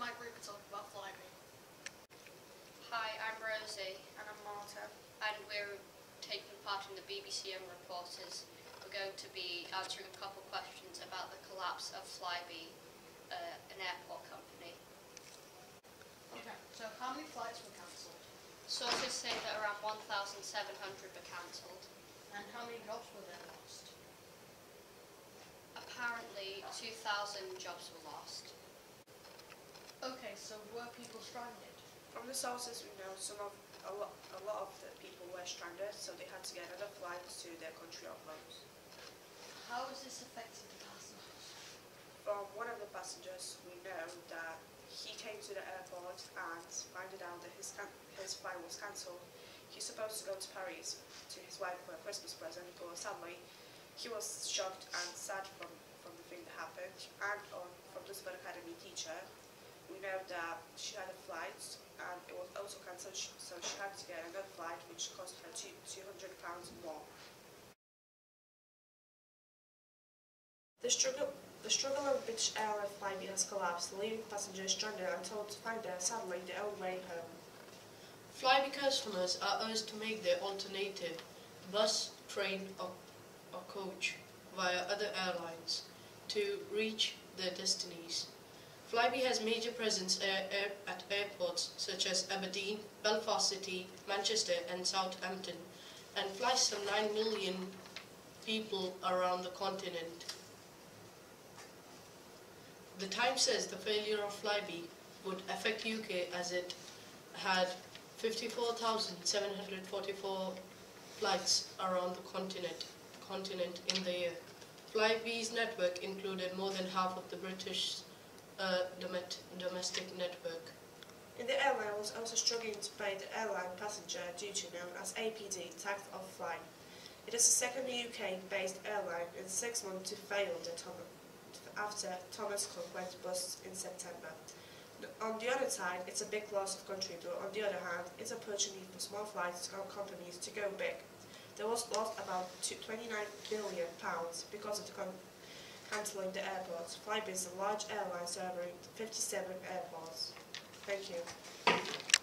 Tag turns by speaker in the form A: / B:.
A: about. Hi, I'm Rosie.
B: And I'm Marta.
A: And we're taking part in the BBCM reporters. We're going to be answering a couple questions about the collapse of Flybe, uh, an airport company.
B: Okay, so how many flights were cancelled?
A: Sources say that around 1,700 were cancelled.
B: And how many jobs were then lost?
A: Apparently 2,000 jobs were lost.
B: Were people stranded?
C: From the sources we know, some of a lot, a lot of the people were stranded, so they had to get another flight to their country of homes.
B: How has this affected the passengers?
C: From one of the passengers, we know that he came to the airport and found out that his his flight was cancelled. He's supposed to go to Paris to his wife for a Christmas present, but sadly, he was shocked and sad from, from the thing that happened. And on, from the Sport Academy teacher, we know that she had a flight and it was also cancelled, so she had to get another flight, which cost her two, 200 pounds more. The struggle, the struggle on British Airways Flybe has collapsed, leaving passengers stranded and told to find their, sadly, their own way home.
D: Flybe customers are urged to make their alternative bus, train or, or coach via other airlines to reach their destinies. Flybe has major presence air, air, at airports such as Aberdeen, Belfast City, Manchester and Southampton and flies some 9 million people around the continent. The Times says the failure of Flybe would affect UK as it had 54,744 flights around the continent, continent in the year. Flybe's network included more than half of the British domestic network.
C: In the airline was also struggling to pay the airline passenger duty known as APD, tax of flight. It is the second UK-based airline in six months to fail after Thomas Cook went bust in September. On the other side, it's a big loss of country, but on the other hand, it's opportunity for small flights com- companies to go big. There was lost about two- 29 billion pounds because of the cancelling the airports. Flybe is a large airline serving 57 airports. Thank you.